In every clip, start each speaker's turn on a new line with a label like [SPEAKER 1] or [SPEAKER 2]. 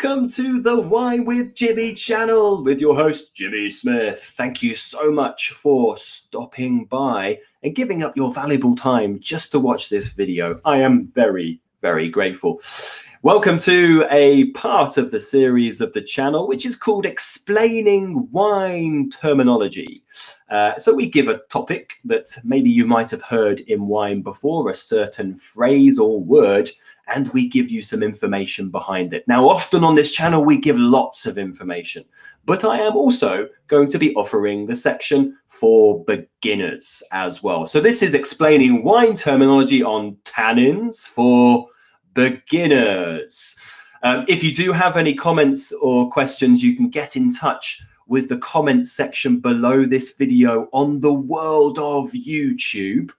[SPEAKER 1] Welcome to the Wine with Jimmy channel with your host, Jimmy Smith. Thank you so much for stopping by and giving up your valuable time just to watch this video. I am very, very grateful. Welcome to a part of the series of the channel, which is called Explaining Wine Terminology. Uh, so we give a topic that maybe you might have heard in wine before, a certain phrase or word, and we give you some information behind it. Now, often on this channel, we give lots of information, but I am also going to be offering the section for beginners as well. So this is explaining wine terminology on tannins for beginners. Um, if you do have any comments or questions, you can get in touch with the comment section below this video on the world of YouTube.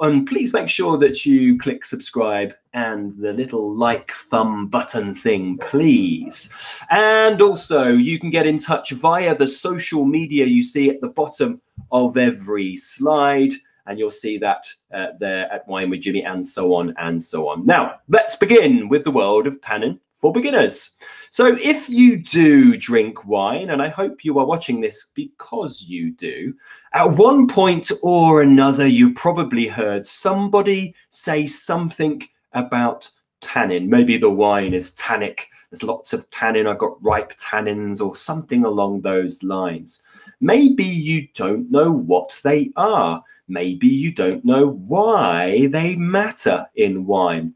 [SPEAKER 1] And please make sure that you click subscribe and the little like thumb button thing, please. And also, you can get in touch via the social media you see at the bottom of every slide and you'll see that uh, there at Wine with Jimmy and so on and so on. Now, let's begin with the world of tannin for beginners. So if you do drink wine, and I hope you are watching this because you do, at one point or another, you've probably heard somebody say something about tannin. Maybe the wine is tannic. There's lots of tannin. I've got ripe tannins or something along those lines. Maybe you don't know what they are. Maybe you don't know why they matter in wine.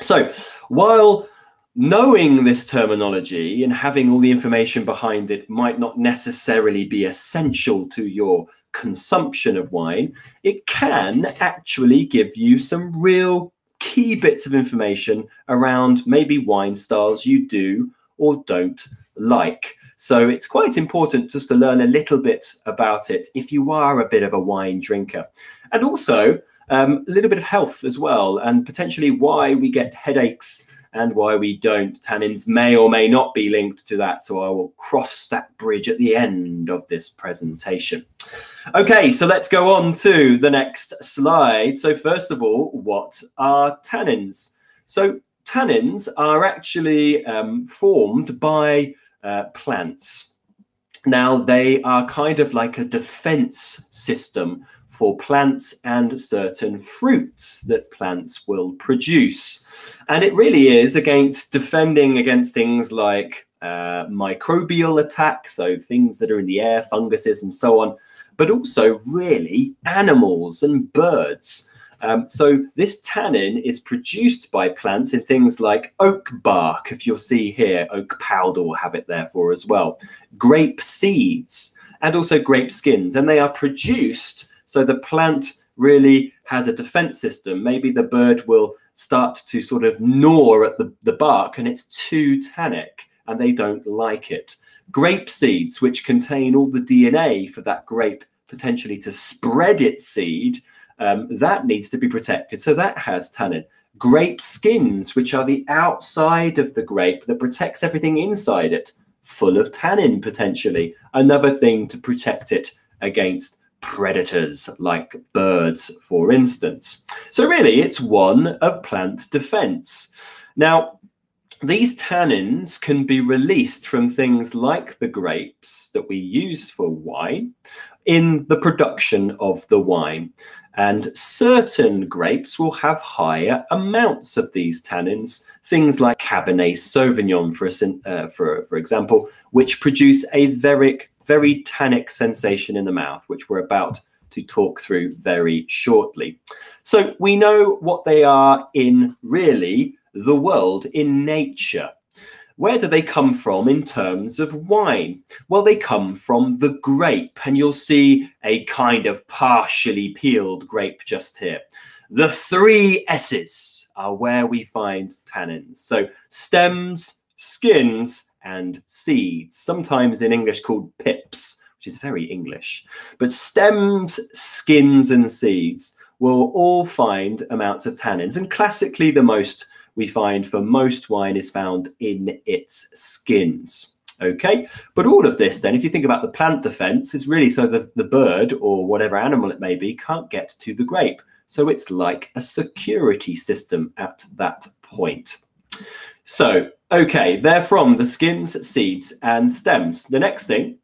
[SPEAKER 1] So while knowing this terminology and having all the information behind it might not necessarily be essential to your consumption of wine, it can actually give you some real key bits of information around maybe wine styles you do or don't like. So it's quite important just to learn a little bit about it if you are a bit of a wine drinker. And also um, a little bit of health as well, and potentially why we get headaches and why we don't. Tannins may or may not be linked to that. So I will cross that bridge at the end of this presentation. Okay, so let's go on to the next slide. So first of all, what are tannins? So tannins are actually um, formed by uh, plants. Now, they are kind of like a defense system for plants and certain fruits that plants will produce. And it really is against defending against things like uh, microbial attacks, so things that are in the air, funguses, and so on, but also really animals and birds. Um, so this tannin is produced by plants in things like oak bark, if you'll see here, oak powder will have it there for as well, grape seeds, and also grape skins. And they are produced so the plant really has a defense system. Maybe the bird will start to sort of gnaw at the, the bark and it's too tannic and they don't like it. Grape seeds, which contain all the DNA for that grape potentially to spread its seed, um, that needs to be protected. So that has tannin. Grape skins, which are the outside of the grape that protects everything inside it, full of tannin potentially. Another thing to protect it against predators like birds, for instance. So really, it's one of plant defense. Now, these tannins can be released from things like the grapes that we use for wine in the production of the wine. And certain grapes will have higher amounts of these tannins, things like Cabernet Sauvignon, for, uh, for, for example, which produce a very, very tannic sensation in the mouth, which we're about to talk through very shortly. So we know what they are in really the world, in nature. Where do they come from in terms of wine? Well, they come from the grape, and you'll see a kind of partially peeled grape just here. The three S's are where we find tannins. So stems, skins, and seeds, sometimes in English called pips, which is very English. But stems, skins, and seeds will all find amounts of tannins. And classically, the most we find for most wine is found in its skins. Okay, but all of this, then, if you think about the plant defense, is really so that the bird or whatever animal it may be can't get to the grape. So it's like a security system at that point. So Okay, they're from the skins, seeds, and stems. The next thing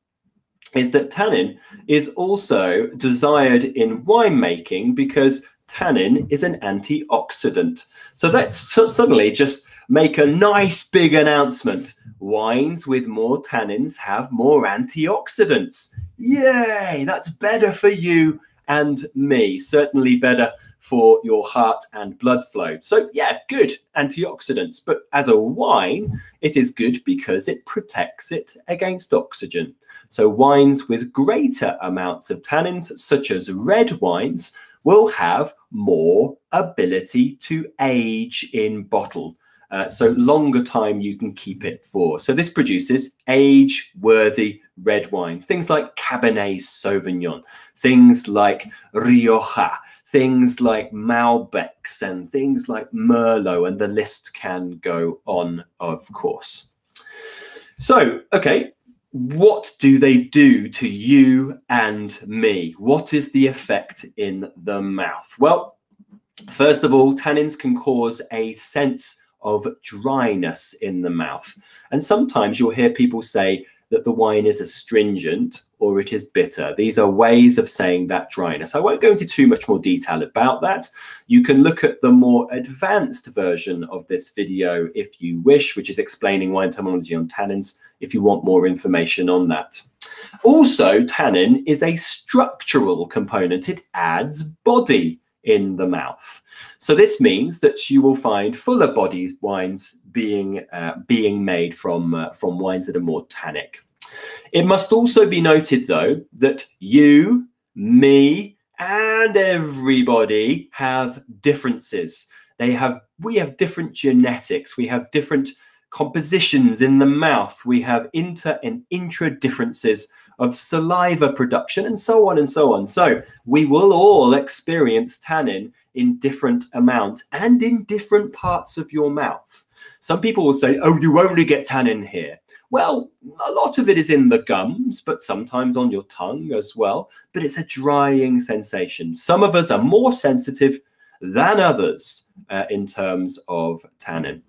[SPEAKER 1] is that tannin is also desired in winemaking because tannin is an antioxidant. So let's suddenly just make a nice big announcement. Wines with more tannins have more antioxidants. Yay, that's better for you and me. Certainly better for your heart and blood flow. So, yeah, good antioxidants. But as a wine, it is good because it protects it against oxygen. So, wines with greater amounts of tannins, such as red wines, will have more ability to age in bottle. Uh, so longer time you can keep it for. So this produces age-worthy red wines, things like Cabernet Sauvignon, things like Rioja, things like Malbecs, and things like Merlot, and the list can go on, of course. So, okay, what do they do to you and me? What is the effect in the mouth? Well, first of all, tannins can cause a sense of dryness in the mouth. And sometimes you'll hear people say that the wine is astringent or it is bitter. These are ways of saying that dryness. I won't go into too much more detail about that. You can look at the more advanced version of this video if you wish, which is explaining wine terminology on tannins if you want more information on that. Also, tannin is a structural component. It adds body in the mouth. So this means that you will find fuller bodied wines being uh, being made from uh, from wines that are more tannic. It must also be noted, though, that you, me, and everybody have differences. They have we have different genetics. We have different compositions in the mouth. We have inter and intra differences of saliva production and so on and so on. So we will all experience tannin in different amounts and in different parts of your mouth. Some people will say, oh, you only get tannin here. Well, a lot of it is in the gums, but sometimes on your tongue as well. But it's a drying sensation. Some of us are more sensitive than others uh, in terms of tannin.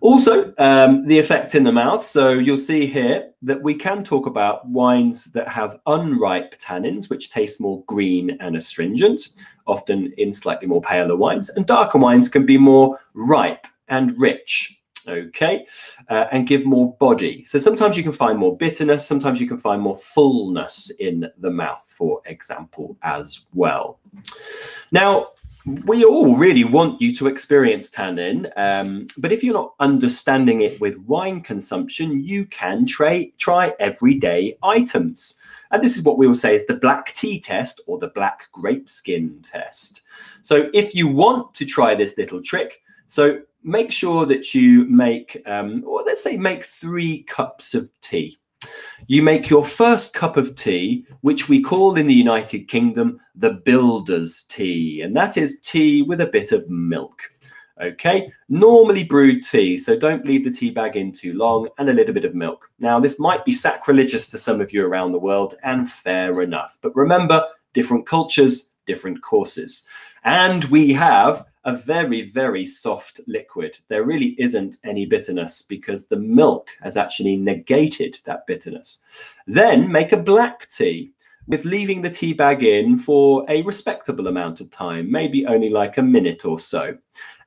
[SPEAKER 1] Also, um, the effect in the mouth. So you'll see here that we can talk about wines that have unripe tannins, which taste more green and astringent, often in slightly more paler wines. And darker wines can be more ripe and rich, okay, uh, and give more body. So sometimes you can find more bitterness, sometimes you can find more fullness in the mouth, for example, as well. Now, we all really want you to experience tannin, um, but if you're not understanding it with wine consumption, you can try try everyday items. And this is what we will say is the black tea test or the black grape skin test. So if you want to try this little trick, so make sure that you make, um, or let's say make three cups of tea. You make your first cup of tea, which we call in the United Kingdom the builder's tea, and that is tea with a bit of milk. Okay, normally brewed tea, so don't leave the tea bag in too long and a little bit of milk. Now, this might be sacrilegious to some of you around the world, and fair enough. But remember, different cultures, different courses. And we have a very, very soft liquid. There really isn't any bitterness because the milk has actually negated that bitterness. Then make a black tea with leaving the tea bag in for a respectable amount of time, maybe only like a minute or so,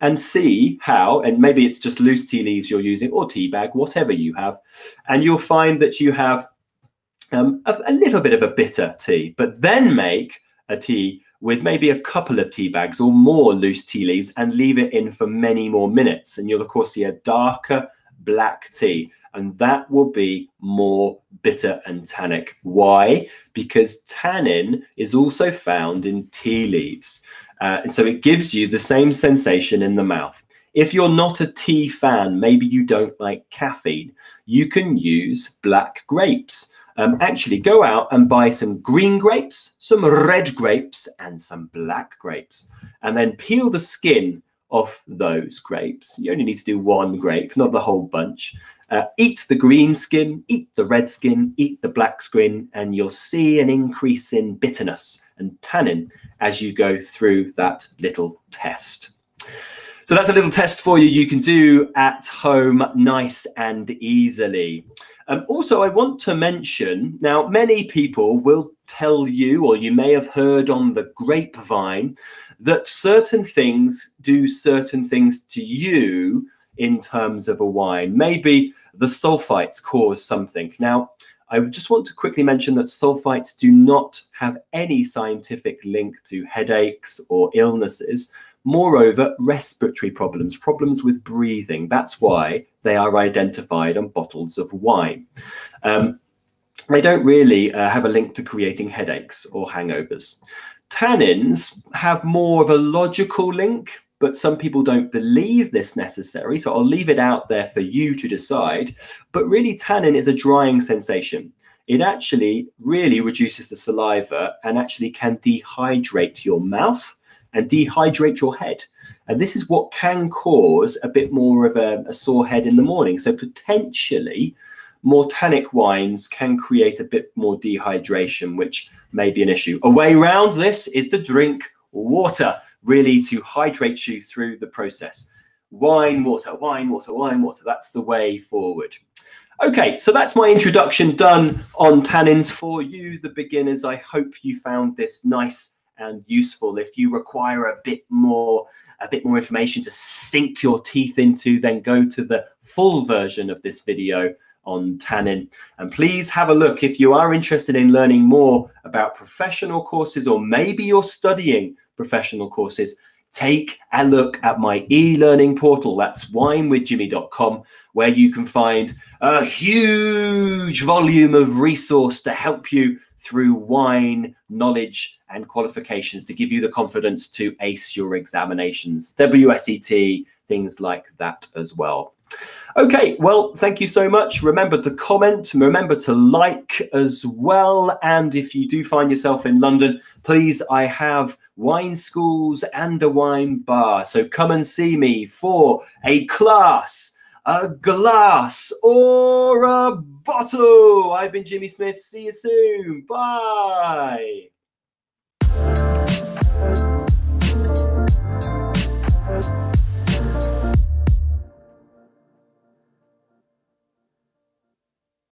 [SPEAKER 1] and see how, and maybe it's just loose tea leaves you're using or tea bag, whatever you have, and you'll find that you have um, a, a little bit of a bitter tea, but then make a tea with maybe a couple of tea bags or more loose tea leaves and leave it in for many more minutes. And you'll, of course, see a darker black tea, and that will be more bitter and tannic. Why? Because tannin is also found in tea leaves. Uh, and so it gives you the same sensation in the mouth. If you're not a tea fan, maybe you don't like caffeine, you can use black grapes um, actually go out and buy some green grapes, some red grapes, and some black grapes, and then peel the skin off those grapes. You only need to do one grape, not the whole bunch. Uh, eat the green skin, eat the red skin, eat the black skin, and you'll see an increase in bitterness and tannin as you go through that little test. So that's a little test for you you can do at home nice and easily. Um, also, I want to mention now, many people will tell you, or you may have heard on the grapevine, that certain things do certain things to you in terms of a wine. Maybe the sulfites cause something. Now, I just want to quickly mention that sulfites do not have any scientific link to headaches or illnesses. Moreover, respiratory problems, problems with breathing. That's why they are identified on bottles of wine. Um, they don't really uh, have a link to creating headaches or hangovers. Tannins have more of a logical link, but some people don't believe this necessary. So I'll leave it out there for you to decide. But really, tannin is a drying sensation. It actually really reduces the saliva and actually can dehydrate your mouth and dehydrate your head. And this is what can cause a bit more of a, a sore head in the morning. So potentially, more tannic wines can create a bit more dehydration, which may be an issue. A way around this is to drink water, really to hydrate you through the process. Wine, water, wine, water, wine, water. That's the way forward. Okay, so that's my introduction done on tannins for you, the beginners. I hope you found this nice and useful. If you require a bit more, a bit more information to sink your teeth into, then go to the full version of this video on tannin. And please have a look if you are interested in learning more about professional courses, or maybe you're studying professional courses. Take a look at my e-learning portal. That's winewithjimmy.com, where you can find a huge volume of resource to help you through wine knowledge and qualifications to give you the confidence to ace your examinations, WSET, things like that as well. Okay, well, thank you so much. Remember to comment, remember to like as well. And if you do find yourself in London, please, I have wine schools and a wine bar. So come and see me for a class a glass or a bottle. I've been Jimmy Smith. See you soon. Bye.